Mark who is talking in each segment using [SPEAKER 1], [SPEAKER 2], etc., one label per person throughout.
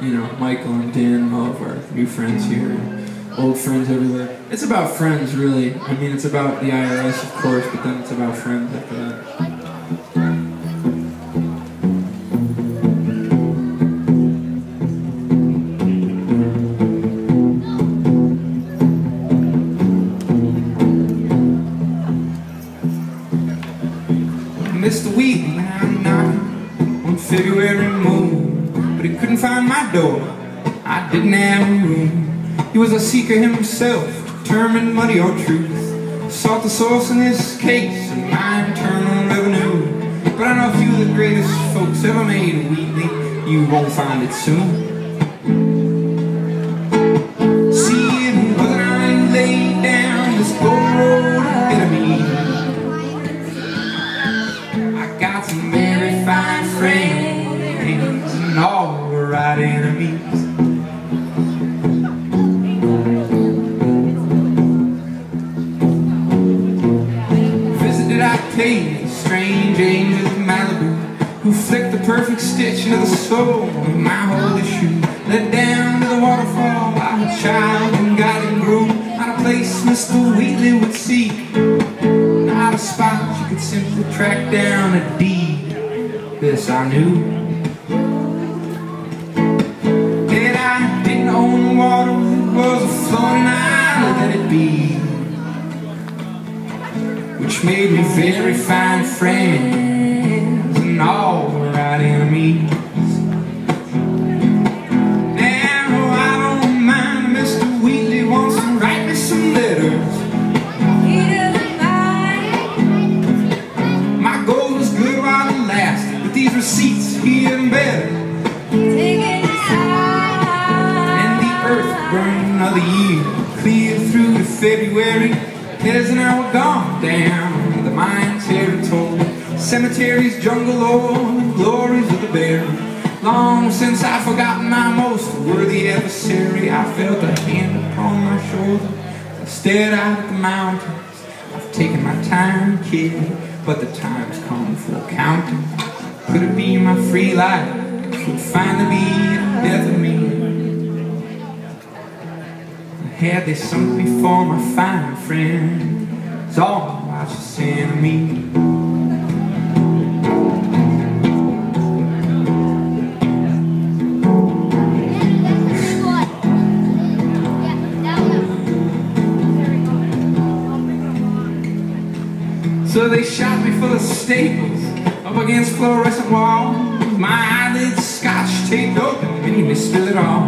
[SPEAKER 1] you know, Michael and Dan all of our new friends here, and old friends everywhere. It's about friends, really. I mean, it's about the IRS, of course, but then it's about friends after that. Mr. On February moon, but he couldn't find my door. I didn't have a room. He was a seeker himself, determined money or truth. Sought the source in this case and my internal revenue. But I know a few of the greatest folks ever made Wheatley. You won't find it soon. Seeing whether I lay down this gold who flicked the perfect stitch into the sole of my holy shoe. Led down to the waterfall by a child and guiding groom. Not a place Mr. Wheatley would seek not a spot you could simply track down a deed. This I knew. That I didn't own water, it was a flowing and I let it be. Which made me very fine the Now oh, I don't mind Mr. Wheatley wants to write me some letters. My goal was good while it lasted, but these receipts better. And the earth burned another year, clear through to February. There's an hour gone down the mine territory. Cemeteries, jungle and glories of the bear. Long since I've forgotten my most worthy adversary. I felt a hand upon my shoulder. I stared out at the mountains. I've taken my time, kid, but the time's come for counting. Could it be my free life would finally be the death of me? Had they sunk me for my fine friend? It's all about saying to me. So they shot me full of staples up against fluorescent walls. My eyelids scotch taped open, and you me spill it all.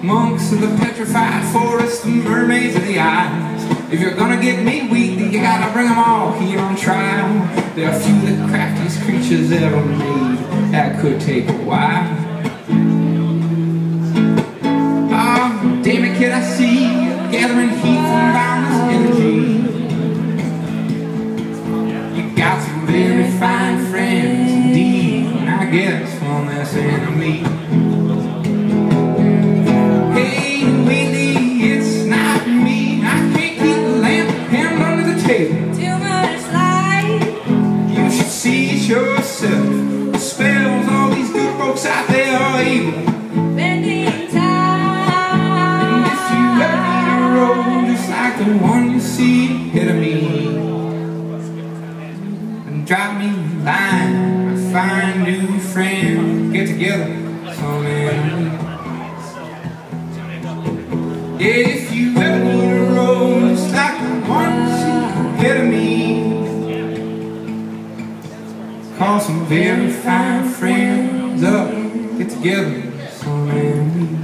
[SPEAKER 1] Monks of the petrified forest, the mermaids of the eyes. If you're gonna get me weak, then you gotta bring them all here on trial. There are few of the craftiest creatures ever made. That could take a while. And I guess one less enemy. Hey, it's not me. I can't keep the lamp hand under the table. You should see it yourself. The spells all these good folks out there are able. Friends, get together, some enemies. Yeah, if you ever need a road just like the you ahead of me, call some very fine friends up, get together, enemies.